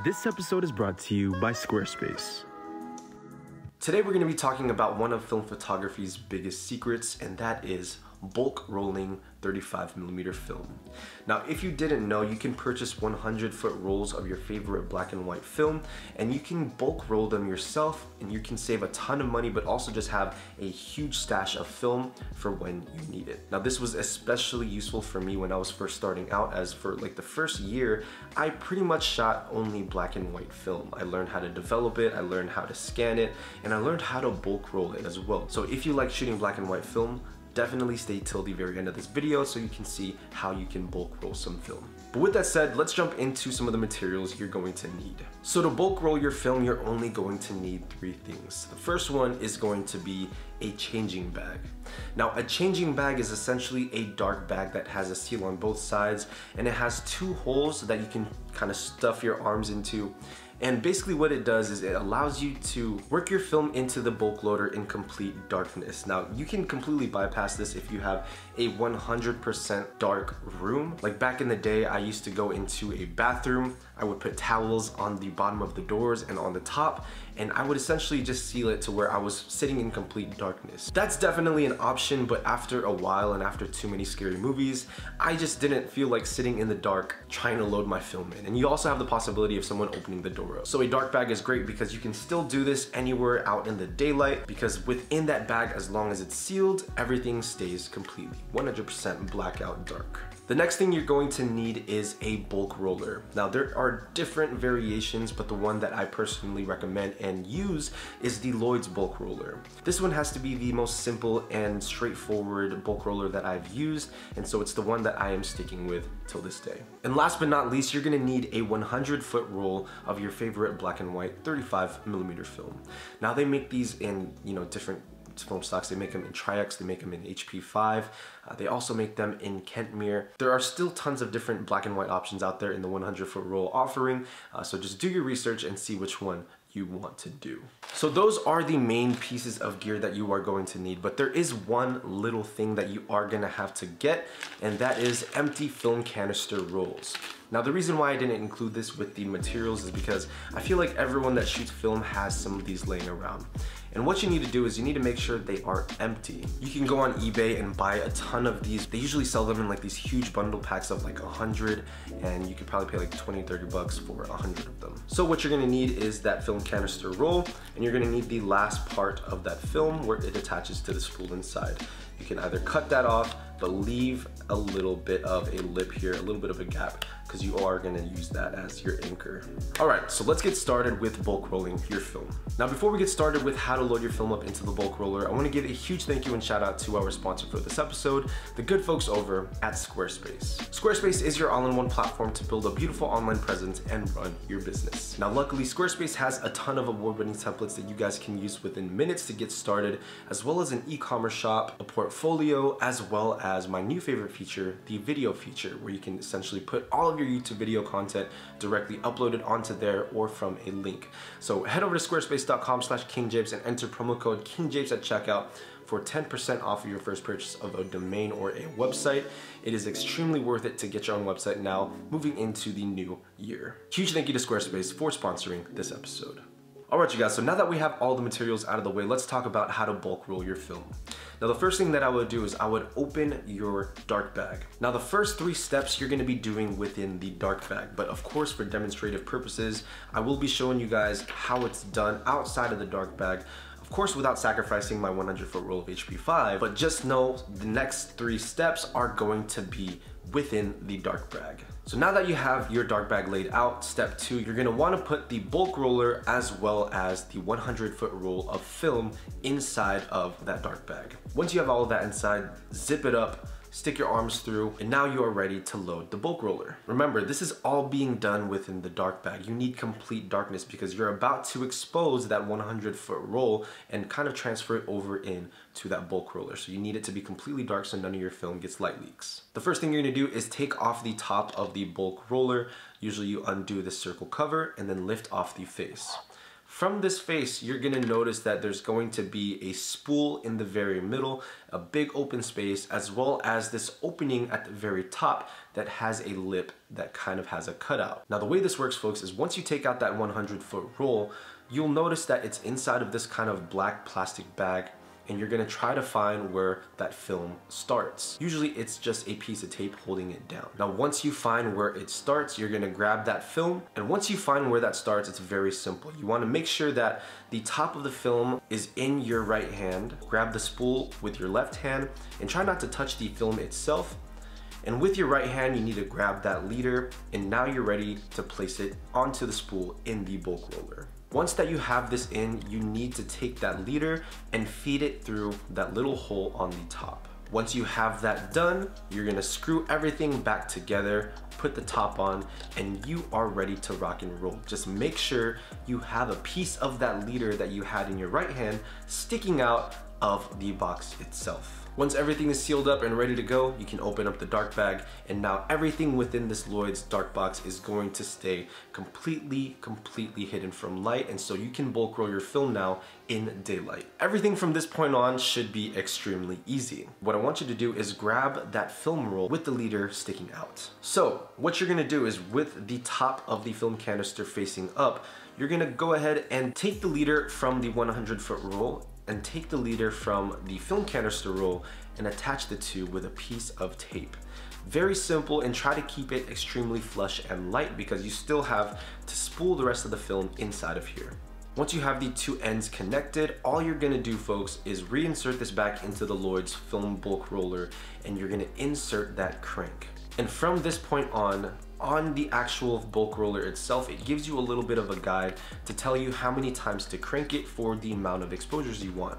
This episode is brought to you by Squarespace. Today we're going to be talking about one of film photography's biggest secrets, and that is bulk rolling 35 millimeter film. Now, if you didn't know, you can purchase 100 foot rolls of your favorite black and white film, and you can bulk roll them yourself, and you can save a ton of money, but also just have a huge stash of film for when you need it. Now, this was especially useful for me when I was first starting out, as for like the first year, I pretty much shot only black and white film. I learned how to develop it, I learned how to scan it, and I learned how to bulk roll it as well. So if you like shooting black and white film, definitely stay till the very end of this video so you can see how you can bulk roll some film. But with that said, let's jump into some of the materials you're going to need. So to bulk roll your film, you're only going to need three things. The first one is going to be a changing bag. Now a changing bag is essentially a dark bag that has a seal on both sides and it has two holes that you can kind of stuff your arms into and basically what it does is it allows you to work your film into the bulk loader in complete darkness. Now you can completely bypass this if you have a 100% dark room. Like back in the day, I used to go into a bathroom, I would put towels on the bottom of the doors and on the top, and I would essentially just seal it to where I was sitting in complete darkness. That's definitely an option, but after a while and after too many scary movies, I just didn't feel like sitting in the dark trying to load my film in. And you also have the possibility of someone opening the door So a dark bag is great because you can still do this anywhere out in the daylight because within that bag, as long as it's sealed, everything stays completely 100% blackout dark. The next thing you're going to need is a bulk roller. Now there are different variations, but the one that I personally recommend and use is the Lloyd's bulk roller. This one has to be the most simple and straightforward bulk roller that I've used, and so it's the one that I am sticking with till this day. And last but not least, you're gonna need a 100 foot roll of your favorite black and white 35 millimeter film. Now they make these in, you know, different film stocks. They make them in Tri-X, they make them in HP5. Uh, they also make them in Kentmere. There are still tons of different black and white options out there in the 100 foot roll offering. Uh, so just do your research and see which one you want to do. So those are the main pieces of gear that you are going to need, but there is one little thing that you are gonna have to get, and that is empty film canister rolls. Now the reason why I didn't include this with the materials is because I feel like everyone that shoots film has some of these laying around. And what you need to do is you need to make sure they are empty. You can go on eBay and buy a ton of these. They usually sell them in like these huge bundle packs of like 100 and you could probably pay like 20, 30 bucks for 100 of them. So what you're gonna need is that film canister roll and you're gonna need the last part of that film where it attaches to the spool inside. You can either cut that off, but leave a little bit of a lip here, a little bit of a gap, because you are gonna use that as your anchor. All right, so let's get started with bulk rolling your film. Now, before we get started with how to load your film up into the bulk roller, I wanna give a huge thank you and shout out to our sponsor for this episode, the good folks over at Squarespace. Squarespace is your all-in-one platform to build a beautiful online presence and run your business. Now, luckily, Squarespace has a ton of award-winning templates that you guys can use within minutes to get started, as well as an e-commerce shop, a portfolio, as well as my new favorite feature, the video feature, where you can essentially put all of your YouTube video content directly uploaded onto there or from a link. So head over to squarespace.com slash kingjvpes and enter promo code kingjvpes at checkout for 10% off of your first purchase of a domain or a website. It is extremely worth it to get your own website now, moving into the new year. Huge thank you to Squarespace for sponsoring this episode. Alright you guys, so now that we have all the materials out of the way, let's talk about how to bulk roll your film. Now the first thing that I would do is I would open your dark bag. Now the first three steps you're gonna be doing within the dark bag, but of course for demonstrative purposes, I will be showing you guys how it's done outside of the dark bag of course without sacrificing my 100 foot roll of HP5, but just know the next three steps are going to be within the dark bag. So now that you have your dark bag laid out, step two, you're gonna wanna put the bulk roller as well as the 100 foot roll of film inside of that dark bag. Once you have all of that inside, zip it up, stick your arms through, and now you are ready to load the bulk roller. Remember, this is all being done within the dark bag. You need complete darkness because you're about to expose that 100 foot roll and kind of transfer it over in to that bulk roller. So you need it to be completely dark so none of your film gets light leaks. The first thing you're gonna do is take off the top of the bulk roller. Usually you undo the circle cover and then lift off the face. From this face, you're gonna notice that there's going to be a spool in the very middle, a big open space, as well as this opening at the very top that has a lip that kind of has a cutout. Now the way this works folks is once you take out that 100 foot roll, you'll notice that it's inside of this kind of black plastic bag and you're gonna try to find where that film starts. Usually it's just a piece of tape holding it down. Now once you find where it starts, you're gonna grab that film and once you find where that starts, it's very simple. You wanna make sure that the top of the film is in your right hand. Grab the spool with your left hand and try not to touch the film itself and with your right hand, you need to grab that leader and now you're ready to place it onto the spool in the bulk roller. Once that you have this in, you need to take that leader and feed it through that little hole on the top. Once you have that done, you're gonna screw everything back together, put the top on, and you are ready to rock and roll. Just make sure you have a piece of that leader that you had in your right hand sticking out of the box itself. Once everything is sealed up and ready to go, you can open up the dark bag and now everything within this Lloyd's dark box is going to stay completely, completely hidden from light and so you can bulk roll your film now in daylight. Everything from this point on should be extremely easy. What I want you to do is grab that film roll with the leader sticking out. So what you're gonna do is with the top of the film canister facing up, you're gonna go ahead and take the leader from the 100 foot roll and take the leader from the film canister roll and attach the two with a piece of tape. Very simple and try to keep it extremely flush and light because you still have to spool the rest of the film inside of here. Once you have the two ends connected, all you're gonna do folks is reinsert this back into the Lloyd's film bulk roller and you're gonna insert that crank. And from this point on, on the actual bulk roller itself, it gives you a little bit of a guide to tell you how many times to crank it for the amount of exposures you want.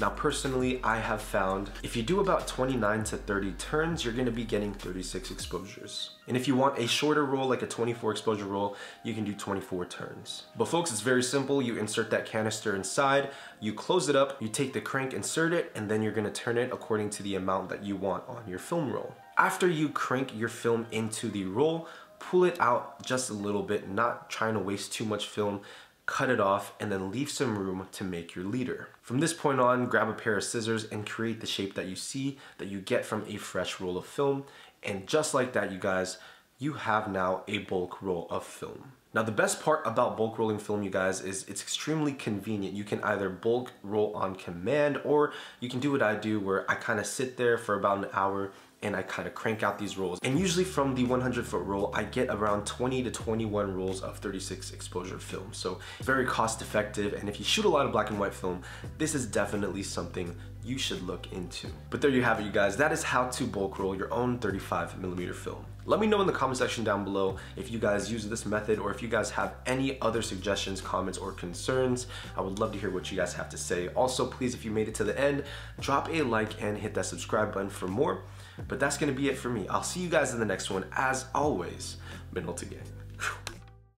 Now personally, I have found if you do about 29 to 30 turns, you're gonna be getting 36 exposures. And if you want a shorter roll, like a 24 exposure roll, you can do 24 turns. But folks, it's very simple. You insert that canister inside, you close it up, you take the crank, insert it, and then you're gonna turn it according to the amount that you want on your film roll. After you crank your film into the roll, pull it out just a little bit, not trying to waste too much film, cut it off, and then leave some room to make your leader. From this point on, grab a pair of scissors and create the shape that you see that you get from a fresh roll of film. And just like that, you guys, you have now a bulk roll of film. Now the best part about bulk rolling film you guys is it's extremely convenient. You can either bulk roll on command or you can do what I do where I kind of sit there for about an hour and I kind of crank out these rolls. And usually from the 100 foot roll, I get around 20 to 21 rolls of 36 exposure film. So very cost effective. And if you shoot a lot of black and white film, this is definitely something you should look into. But there you have it, you guys. That is how to bulk roll your own 35 millimeter film. Let me know in the comment section down below if you guys use this method or if you guys have any other suggestions, comments, or concerns. I would love to hear what you guys have to say. Also, please, if you made it to the end, drop a like and hit that subscribe button for more. But that's gonna be it for me. I'll see you guys in the next one. As always, Minolta Gang.